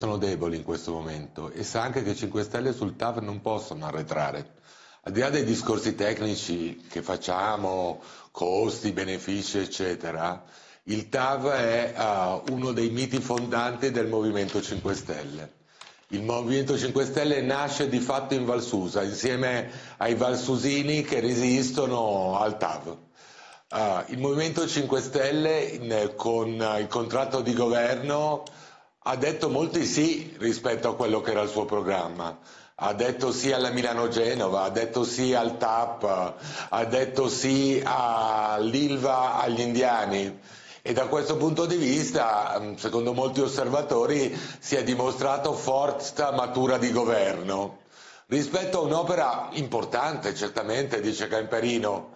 sono deboli in questo momento e sa anche che 5 Stelle sul TAV non possono arretrare. Al di là dei discorsi tecnici che facciamo, costi, benefici, eccetera, il TAV è uh, uno dei miti fondanti del Movimento 5 Stelle. Il Movimento 5 Stelle nasce di fatto in Valsusa, insieme ai valsusini che resistono al TAV. Uh, il Movimento 5 Stelle in, con uh, il contratto di governo ha detto molti sì rispetto a quello che era il suo programma. Ha detto sì alla Milano-Genova, ha detto sì al TAP, ha detto sì all'ILVA agli indiani e da questo punto di vista, mm, secondo molti osservatori, si è dimostrato forza matura di governo. Rispetto a un'opera importante, certamente, dice Camperino,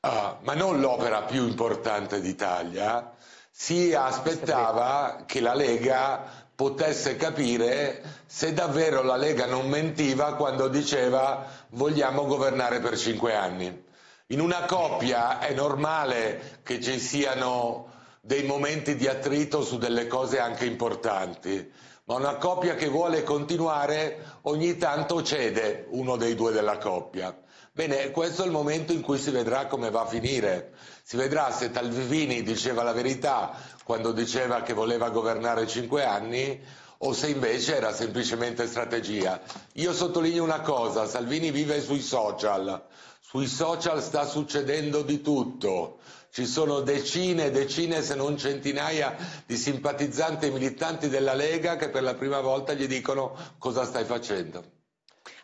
uh, ma non l'opera più importante d'Italia, si aspettava che la Lega potesse capire se davvero la Lega non mentiva quando diceva vogliamo governare per cinque anni. In una coppia è normale che ci siano dei momenti di attrito su delle cose anche importanti, ma una coppia che vuole continuare ogni tanto cede uno dei due della coppia. Bene, questo è il momento in cui si vedrà come va a finire. Si vedrà se Talvini diceva la verità quando diceva che voleva governare cinque anni o se invece era semplicemente strategia. Io sottolineo una cosa, Salvini vive sui social, sui social sta succedendo di tutto, ci sono decine e decine se non centinaia di simpatizzanti e militanti della Lega che per la prima volta gli dicono cosa stai facendo.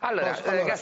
Allora, allora